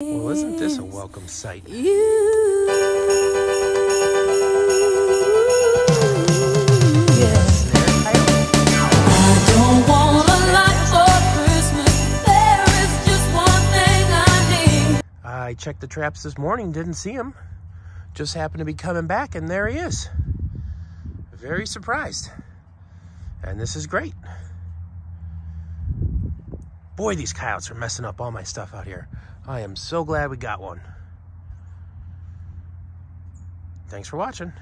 Well, isn't this a welcome sight? I checked the traps this morning, didn't see him. Just happened to be coming back, and there he is. Very surprised. And this is great. Boy, these coyotes are messing up all my stuff out here. I am so glad we got one. Thanks for watching.